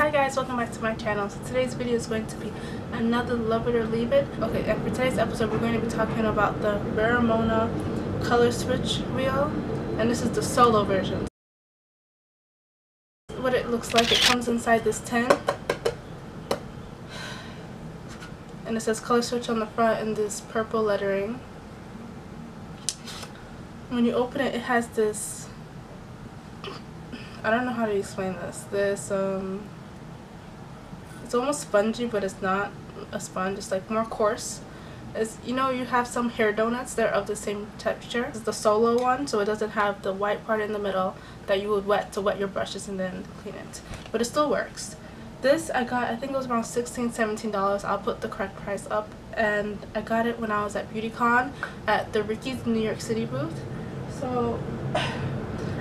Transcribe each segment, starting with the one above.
Hi guys, welcome back to my channel. So today's video is going to be another Love It or Leave It. Okay, and for today's episode we're going to be talking about the Vera Mona color switch wheel. And this is the solo version. What it looks like, it comes inside this tin. And it says color switch on the front in this purple lettering. When you open it, it has this I don't know how to explain this. This um it's almost spongy but it's not a sponge, it's like more coarse. It's you know you have some hair donuts that are of the same texture. It's the solo one so it doesn't have the white part in the middle that you would wet to wet your brushes and then clean it. But it still works. This I got I think it was around 16 $17. I'll put the correct price up and I got it when I was at BeautyCon at the Ricky's New York City booth. So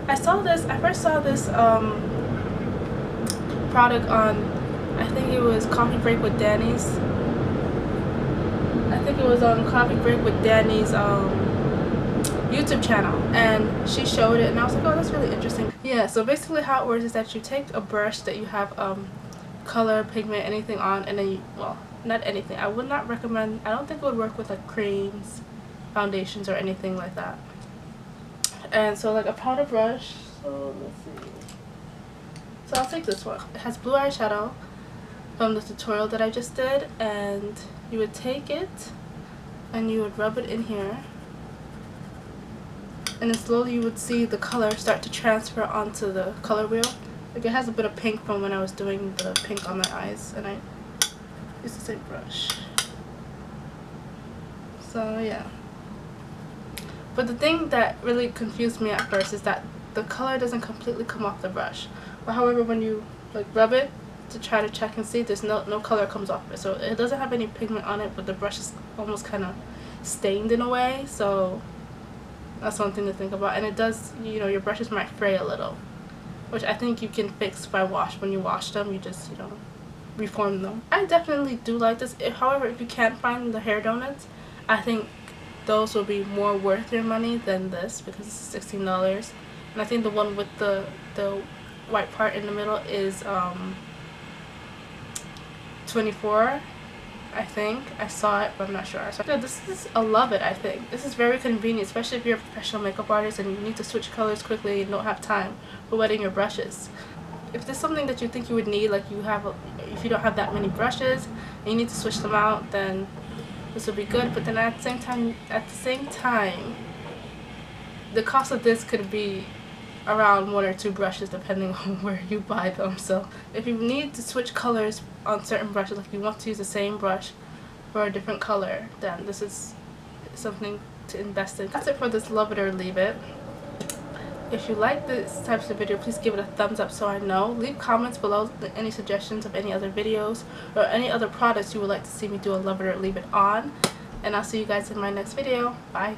I saw this, I first saw this um, product on, I think it was Coffee Break with Dani's. I think it was on Coffee Break with Dani's um, YouTube channel and she showed it and I was like, oh, that's really interesting. Yeah, so basically how it works is that you take a brush that you have um, color, pigment, anything on and then you, well, not anything. I would not recommend, I don't think it would work with like creams, foundations or anything like that and so like a powder brush. So let's see. So I'll take this one. It has blue eyeshadow from the tutorial that I just did and you would take it and you would rub it in here. And then slowly you would see the color start to transfer onto the color wheel. Like it has a bit of pink from when I was doing the pink on my eyes and I used the same brush. So yeah but the thing that really confused me at first is that the color doesn't completely come off the brush. But however, when you like rub it to try to check and see, there's no no color comes off it. So it doesn't have any pigment on it, but the brush is almost kind of stained in a way. So that's one thing to think about. And it does, you know, your brushes might fray a little, which I think you can fix by wash. When you wash them, you just, you know, reform them. I definitely do like this. If, however, if you can't find the hair donuts, I think those will be more worth your money than this because it's $16 and I think the one with the the white part in the middle is um 24 I think. I saw it but I'm not sure. So yeah, this is a love it I think. This is very convenient especially if you're a professional makeup artist and you need to switch colors quickly and don't have time for wetting your brushes. If there's something that you think you would need like you have if you don't have that many brushes and you need to switch them out then this would be good but then at the same time at the same time the cost of this could be around one or two brushes depending on where you buy them. So if you need to switch colors on certain brushes like you want to use the same brush for a different color then this is something to invest in. That's it for this love it or leave it if you like this types of video, please give it a thumbs up so I know. Leave comments below any suggestions of any other videos or any other products you would like to see me do a love it or leave it on. And I'll see you guys in my next video. Bye.